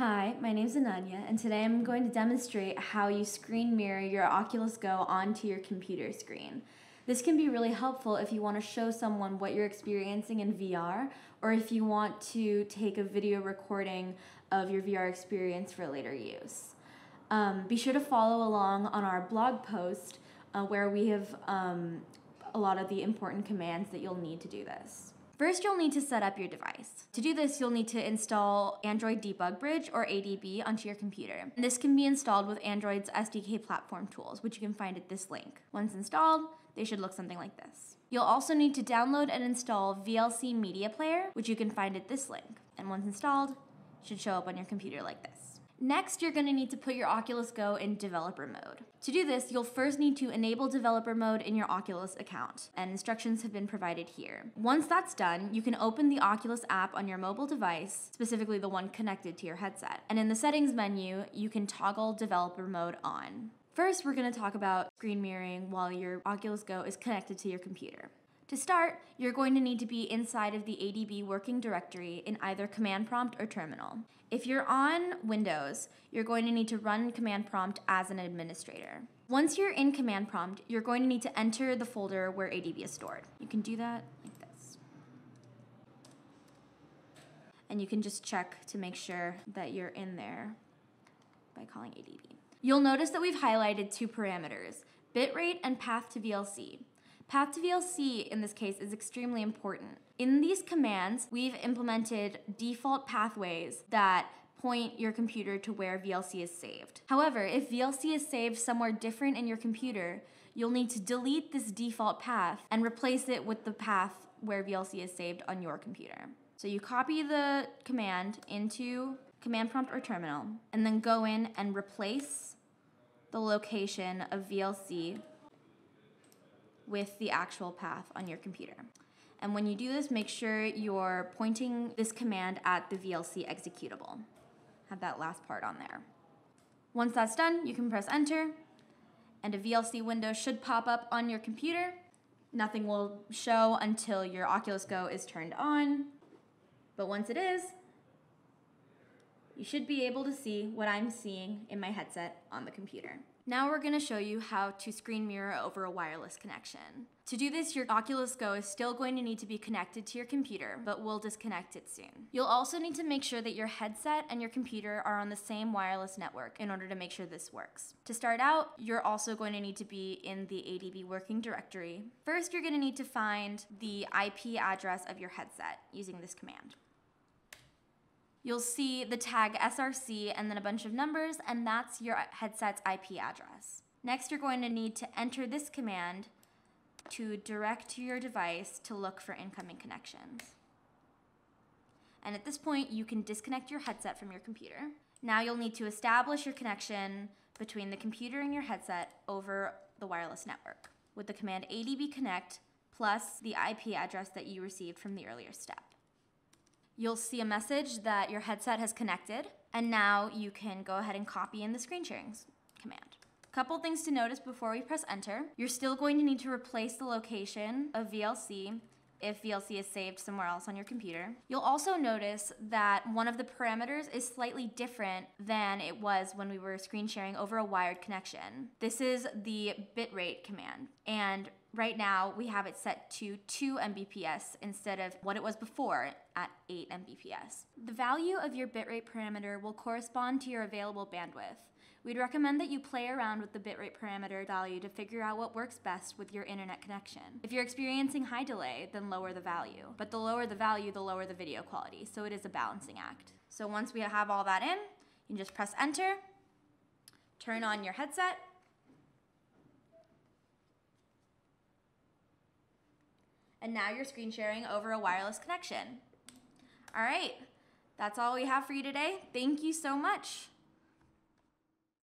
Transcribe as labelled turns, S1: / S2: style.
S1: Hi, my name is Ananya, and today I'm going to demonstrate how you screen mirror your Oculus Go onto your computer screen. This can be really helpful if you want to show someone what you're experiencing in VR, or if you want to take a video recording of your VR experience for later use. Um, be sure to follow along on our blog post uh, where we have um, a lot of the important commands that you'll need to do this. First, you'll need to set up your device. To do this, you'll need to install Android Debug Bridge or ADB onto your computer. And this can be installed with Android's SDK platform tools, which you can find at this link. Once installed, they should look something like this. You'll also need to download and install VLC Media Player, which you can find at this link. And once installed, should show up on your computer like this. Next, you're gonna need to put your Oculus Go in developer mode. To do this, you'll first need to enable developer mode in your Oculus account, and instructions have been provided here. Once that's done, you can open the Oculus app on your mobile device, specifically the one connected to your headset. And in the settings menu, you can toggle developer mode on. First, we're gonna talk about screen mirroring while your Oculus Go is connected to your computer. To start, you're going to need to be inside of the ADB working directory in either command prompt or terminal. If you're on Windows, you're going to need to run command prompt as an administrator. Once you're in command prompt, you're going to need to enter the folder where ADB is stored. You can do that like this. And you can just check to make sure that you're in there by calling ADB. You'll notice that we've highlighted two parameters, bitrate and path to VLC. Path to VLC in this case is extremely important. In these commands, we've implemented default pathways that point your computer to where VLC is saved. However, if VLC is saved somewhere different in your computer, you'll need to delete this default path and replace it with the path where VLC is saved on your computer. So you copy the command into command prompt or terminal, and then go in and replace the location of VLC with the actual path on your computer. And when you do this, make sure you're pointing this command at the VLC executable. Have that last part on there. Once that's done, you can press enter, and a VLC window should pop up on your computer. Nothing will show until your Oculus Go is turned on, but once it is, you should be able to see what I'm seeing in my headset on the computer. Now we're going to show you how to screen mirror over a wireless connection. To do this, your Oculus Go is still going to need to be connected to your computer, but we'll disconnect it soon. You'll also need to make sure that your headset and your computer are on the same wireless network in order to make sure this works. To start out, you're also going to need to be in the ADB working directory. First, you're going to need to find the IP address of your headset using this command you'll see the tag SRC and then a bunch of numbers, and that's your headset's IP address. Next, you're going to need to enter this command to direct your device to look for incoming connections. And at this point, you can disconnect your headset from your computer. Now you'll need to establish your connection between the computer and your headset over the wireless network with the command adb connect plus the IP address that you received from the earlier step you'll see a message that your headset has connected, and now you can go ahead and copy in the screen sharing command. A couple things to notice before we press enter. You're still going to need to replace the location of VLC if VLC is saved somewhere else on your computer. You'll also notice that one of the parameters is slightly different than it was when we were screen sharing over a wired connection. This is the bitrate command. And right now we have it set to 2 Mbps instead of what it was before at 8 Mbps. The value of your bitrate parameter will correspond to your available bandwidth. We'd recommend that you play around with the bitrate parameter value to figure out what works best with your internet connection. If you're experiencing high delay, then lower the value. But the lower the value, the lower the video quality, so it is a balancing act. So once we have all that in, you can just press enter, turn on your headset, and now you're screen sharing over a wireless connection. All right, that's all we have for you today. Thank you so much.